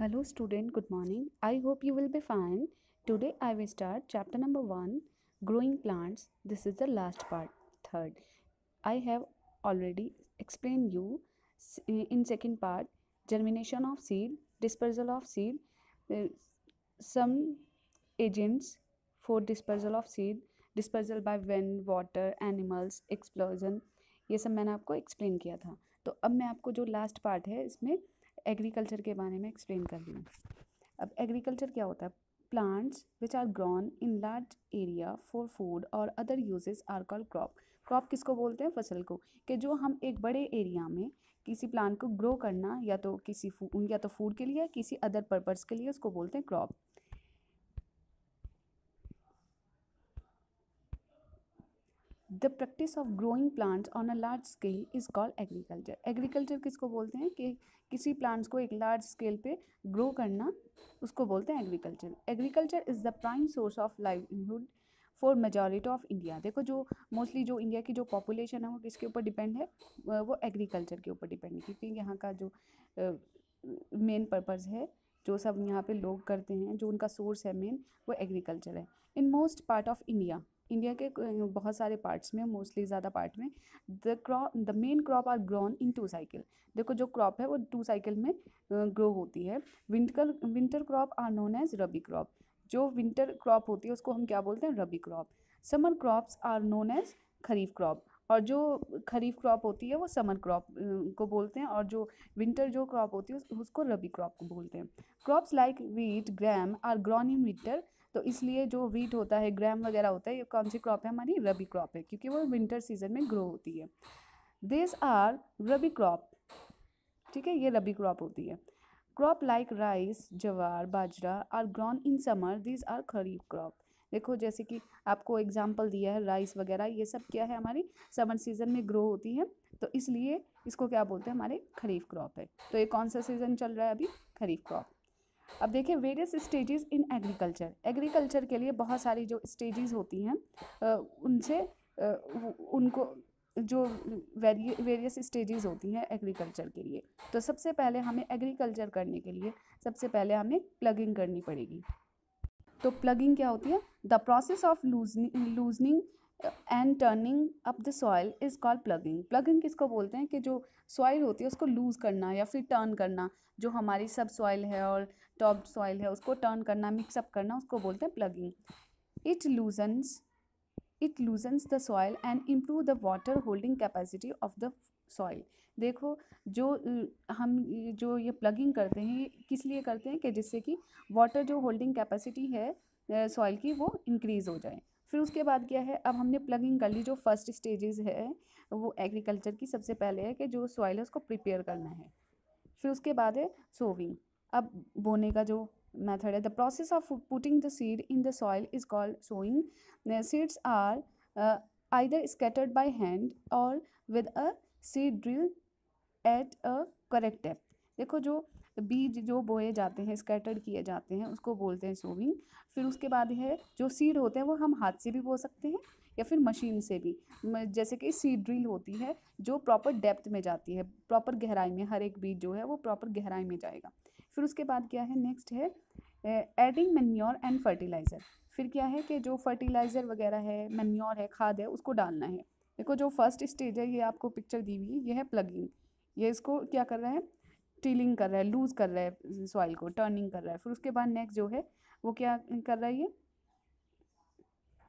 Hello student good morning I hope you will be fine today I will start chapter number one growing plants this is the last part third I have already explain you in second part germination of seed dispersal of seed some agents for dispersal of seed dispersal by one water animals explosion ये सब मैंने आपको explain किया था। तो अब मैं आपको जो लास्ट पार्ट है, इसमें एग्रीकल्चर के बारे में एक्सप्लेन कर रही हूँ। अब एग्रीकल्चर क्या होता है? Plants which are grown in large area for food और other uses are called crop crop किसको बोलते हैं? फ़सल को। कि जो हम एक बड़े एरिया में किसी प्लांट को ग्रो करना या तो किसी या तो फ़ूड के लिए किसी अदर पर्पज़ के लिए उसको बोलते हैं crop the practice of growing plants on a large scale is called agriculture agriculture किसको बोलते हैं? कि किसी प्लांट्स को एक लार्ज स्केल पे ग्रो करना, उसको बोलते हैं agriculture agriculture is the prime source of livelihood for majority of India देखो जो मोस्टली जो इंडिया की जो पॉपुलेशन है, वो किसके ऊपर डिपेंड है? वो एग्रीकल्चर के ऊपर डिपेंड है, क्योंकि यहाँ का जो मेन पर्पज़ है, जो सब यहाँ पे लोग करते हैं, जो उनका सोर्स है मेन वो एग्रीकल्चर है. In most part of India India के बहुत सारे पार्ट्स में मोस्टली ज़्यादा पार्ट में the crop the main crop are grown in two cycle देखो, जो क्रॉप है, वो टू साइकिल में ग्रो होती है। Winter winter crop are known as rabi crop जो विंटर क्रॉप होती है, उसको हम क्या बोलते हैं? Rabi crop summer crops are known as kharif crop और जो खरीफ क्रॉप होती है, वो समर क्रॉप को बोलते हैं। और जो विंटर जो क्रॉप होती है उसको रबी क्रॉप को बोलते हैं। Crops like wheat gram are grown in winter तो इसलिए जो वीट होता है ग्राम वगैरह होता है, ये कौन सी क्रॉप है? हमारी रबी क्रॉप है, क्योंकि वो विंटर सीज़न में ग्रो होती है। दिस आर रबी क्रॉप ठीक है? ये रबी क्रॉप होती है। Crop like rice jowar, bajra are grown in summer this are kharif crop देखो, जैसे कि आपको एग्ज़ाम्पल दिया है राइस वगैरह, ये सब क्या है? हमारी समर सीज़न में ग्रो होती है। तो इसलिए इसको क्या बोलते हैं? हमारे खरीफ क्रॉप है। तो ये कौन सा सीज़न चल रहा है अभी? खरीफ क्रॉप अब देखिए various stages in agriculture agriculture के लिए बहुत सारी जो स्टेजेस होती हैं उनसे उनको, जो वेरी वेरियस स्टेजेस होती हैं एग्रीकल्चर के लिए। तो सबसे पहले हमें एग्रीकल्चर करने के लिए, सबसे पहले हमें प्लगिंग करनी पड़ेगी। तो प्लगिंग क्या होती है? The process of loosening loosening and turning up the soil is called ploughing ploughing किसको बोलते हैं? कि जो सॉइल होती है, उसको लूज़ करना या फिर टर्न करना। जो हमारी सब सॉइल है और टॉप सॉइल है, उसको टर्न करना मिक्सअप करना, उसको बोलते हैं ploughing it loosens it loosens the soil and improve the water holding capacity of the soil देखो, जो, हम जो ये प्लगिंग करते हैं किस लिए करते हैं कि जिससे कि वाटर जो होल्डिंग कैपेसिटी है सॉइल की, वो इंक्रीज़ हो जाए। फिर उसके बाद क्या है, अब हमने प्लगिंग कर ली जो फ़र्स्ट स्टेजेस है, वो एग्रीकल्चर की सबसे पहले है कि जो सॉइल है उसको प्रिपेयर करना है। फिर उसके बाद है सोविंग अब बोने का जो मेथड है the process of putting the seed in the soil is called sowing seeds are either scattered by hand और with a seed drill at a correct depth देखो जो बीज जो बोए जाते हैं स्कैटर्ड किए जाते हैं, उसको बोलते हैं सोविंग फिर उसके बाद है, जो सीड होते हैं, वो हम हाथ से भी बो सकते हैं या फिर मशीन से भी। जैसे कि सीड ड्रिल होती है, जो प्रॉपर डेप्थ में जाती है प्रॉपर गहराई में, हर एक बीज जो है, वो प्रॉपर गहराई में जाएगा। फिर उसके बाद क्या है नेक्स्ट है एडिंग मैन्योर एंड फर्टिलाइज़र फिर क्या है कि जो फर्टिलाइज़र वगैरह है मैन्योर है, खाद है, उसको डालना है। देखो, जो फ़र्स्ट स्टेज है, ये आपको पिक्चर दी हुई है, ये है प्लगिंग ये इसको क्या कर रहा है टीलिंग कर रहा है, लूज़ कर रहा है सॉइल को, टर्निंग कर रहा है। फिर उसके बाद नेक्स्ट जो है, वो क्या कर रहा है ये?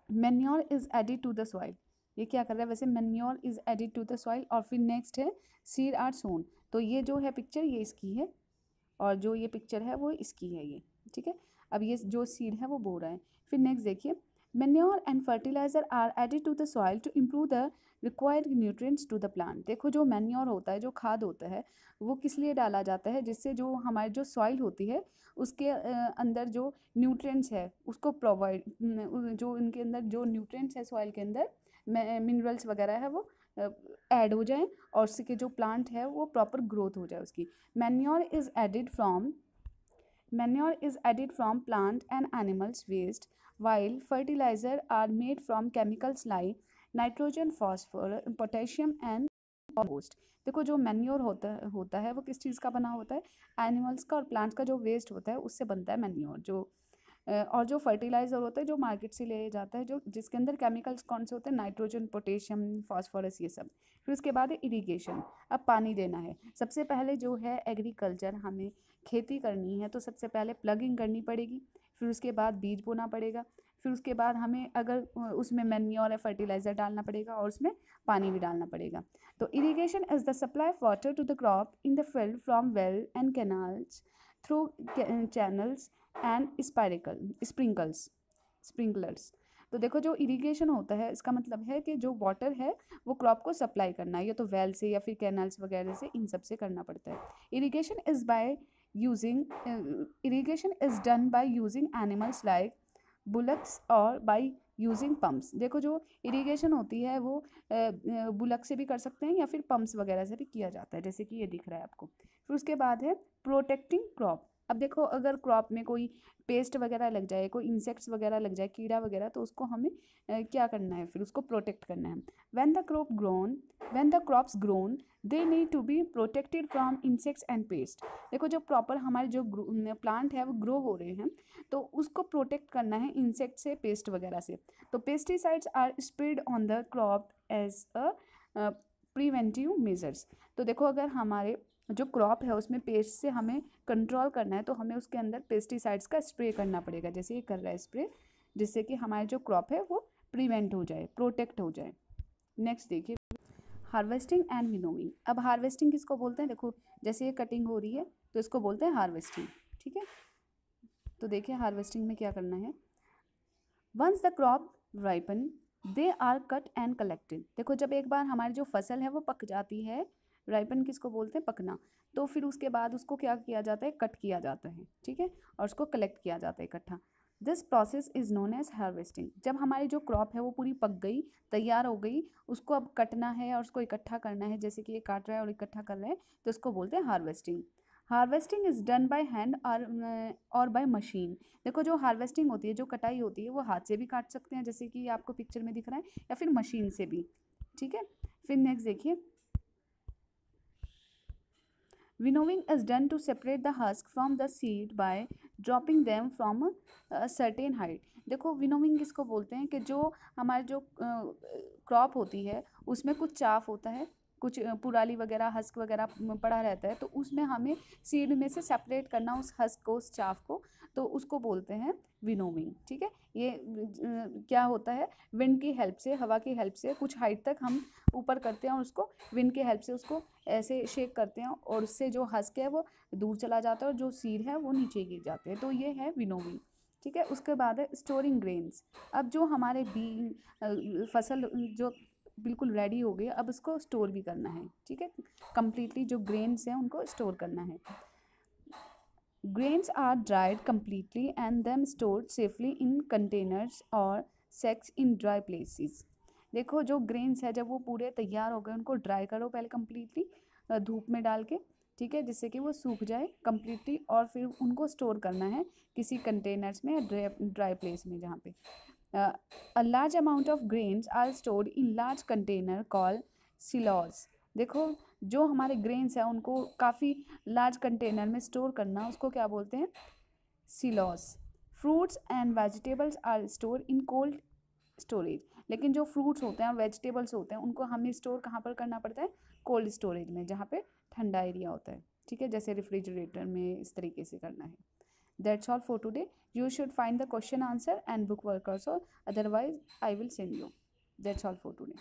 Manure is added to the soil ये क्या कर रहा है? वैसे manure is added to the soil और फिर नेक्स्ट है सीड आर सोन तो ये जो है पिक्चर ये इसकी है और जो ये पिक्चर है, वो इसकी है ये, ठीक है? अब ये जो सीड है, वो बो रहा है। फिर नेक्स्ट देखिए manure and fertiliser are added to the soil to improve the required nutrients to the plant देखो जो मैन्योर होता है, जो खाद होता है, वो किस लिए डाला जाता है जिससे जो हमारी जो सॉइल होती है, उसके अंदर जो न्यूट्रिएंट्स है, उसको प्रोवाइड जो उनके अंदर जो न्यूट्रिएंट्स है सॉइल के अंदर मिनरल्स वगैरह है वो ऐड हो जाए और उसके जो प्लांट है वो प्रॉपर ग्रोथ हो जाए उसकी। Manure is added from manure is added from plant and animals waste while fertilizer are made from chemicals like nitrogen phosphorus potassium and compost देखो जो मैन्योर होता होता है वो किस चीज़ का बना होता है एनिमल्स का और प्लांट्स का जो वेस्ट होता है उससे बनता है मैन्योर जो और जो फर्टिलाइज़र होता है, जो मार्केट से ले जाता है, जो जिसके अंदर केमिकल्स कौन से होते हैं नाइट्रोजन पोटेशियम फास्फोरस ये सब। फिर उसके बाद है इरीगेशन अब पानी देना है। सबसे पहले जो है एग्रीकल्चर हमें खेती करनी है तो सबसे पहले प्लगिंग करनी पड़ेगी। फिर उसके बाद बीज बोना पड़ेगा। फिर उसके बाद हमें अगर उसमें मैन्योर या फर्टिलाइज़र डालना पड़ेगा और उसमें पानी भी डालना पड़ेगा। तो irrigation is the supply of water to the crop in the field from well and canals through channels and spiracle sprinkles sprinklers तो देखो जो इरिगेशन होता है, इसका मतलब है कि जो वाटर है, वो क्रॉप को सप्लाई करना है, या तो वेल से या फिर कैनल्स वगैरह से इन सबसे करना पड़ता है। Irrigation is by using irrigation is done by using animals like bullocks और बाई यूजिंग पम्प्स देखो जो इरीगेशन होती है वो बुलक से भी कर सकते हैं या फिर पम्प्स वगैरह से भी किया जाता है, जैसे कि ये दिख रहा है आपको। फिर उसके बाद है प्रोटेक्टिंग क्रॉप अब देखो, अगर क्रॉप में कोई पेस्ट वगैरह लग जाए, कोई इंसेक्ट्स वगैरह लग जाए, कीड़ा वगैरह तो उसको हमें क्या करना है फिर? उसको प्रोटेक्ट करना है। When the crop grown when the crops grown they need to be protected from insects and pest देखो, जो प्रॉपर हमारे जो प्लांट है, वो ग्रो हो रहे हैं तो उसको प्रोटेक्ट करना है इंसेक्ट से पेस्ट वगैरह से। तो pesticides are spread on the crop as a preventive measures तो देखो, अगर हमारे जो क्रॉप है उसमें पेस्ट से हमें कंट्रोल करना है तो हमें उसके अंदर पेस्टिसाइड्स का स्प्रे करना पड़ेगा, जैसे ये कर रहा है स्प्रे, जिससे कि हमारे जो क्रॉप है वो प्रिवेंट हो जाए, प्रोटेक्ट हो जाए। नेक्स्ट देखिए, हार्वेस्टिंग एंड विनोविंग अब हार्वेस्टिंग किसको बोलते हैं? देखो, जैसे ये कटिंग हो रही है तो इसको बोलते हैं हार्वेस्टिंग, ठीक है? तो देखिए हार्वेस्टिंग में क्या करना है? Once the crop ripen they are cut and collected. देखो, जब एक बार हमारी जो फ़सल है वो पक जाती है राइपन किसको बोलते हैं? पकना। तो फिर उसके बाद उसको क्या किया जाता है? कट किया जाता है, ठीक है? और उसको कलेक्ट किया जाता है इकट्ठा। This process is known as harvesting जब हमारी जो क्रॉप है, वो पूरी पक गई, तैयार हो गई, उसको अब कटना है और उसको इकट्ठा करना है, जैसे कि ये काट रहा है और इकट्ठा कर रहा है तो उसको बोलते हैं harvesting harvesting is done by hand और और बाय मशीन देखो, जो हार्वेस्टिंग होती है, जो कटाई होती है, वो हाथ से भी काट सकते हैं, जैसे कि आपको पिक्चर में दिख रहा है, या फिर मशीन से भी, ठीक है? फिर नेक्स्ट देखिए। Winnowing is done to separate the husk from the seed by dropping them from certain height देखो विनोविंग किसको बोलते हैं कि जो हमारे जो क्रॉप होती है, उसमें कुछ चाफ होता है कुछ पुराली वगैरह, हस्क वगैरह पड़ा रहता है तो उसमें हमें सीड में से सेपरेट करना उस हस्क को, उस चाफ को तो उसको बोलते हैं विनोविंग ठीक है? ये क्या होता है? विंड की हेल्प से, हवा की हेल्प से, कुछ हाइट तक हम ऊपर करते हैं और उसको, विंड की हेल्प से उसको ऐसे शेक करते हैं और उससे जो हस्क है वो दूर चला जाता है और जो सीड है वो नीचे गिर जाते हैं तो ये है विनोविंग ठीक है? उसके बाद है स्टोरिंग ग्रेन्स अब जो हमारे बी फ़सल जो बिल्कुल रेडी हो गई अब उसको स्टोर भी करना है, ठीक है? कम्प्लीटली जो ग्रेन्स हैं, उनको स्टोर करना है। Grains are dried completely and them stored safely in containers और सेक्स इन ड्राई प्लेसेस देखो, जो ग्रेन्स है, जब वो पूरे तैयार हो गए, उनको ड्राई करो पहले कम्प्लीटली धूप में डाल के, ठीक है? जिससे कि वो सूख जाए कम्प्लीटली और फिर उनको स्टोर करना है किसी कंटेनर्स में या ड्राई प्लेस में जहाँ पे। A large amount of grains are stored in large container call silos देखो, जो हमारे ग्रेन्स हैं, उनको काफ़ी लार्ज कंटेनर में स्टोर करना, उसको क्या बोलते हैं? Silos fruits and vegetables are store in cold storage लेकिन जो फ्रूट्स होते हैं वेजिटेबल्स होते हैं, उनको हमें स्टोर कहाँ पर करना पड़ता है? कोल्ड स्टोरेज में, जहाँ पे ठंडा एरिया होता है। ठीक है? जैसे रेफ्रिजरेटर में इस तरीके से करना है। that's all for today. You should find the question answer and book work also otherwise i will send you. That's all for today.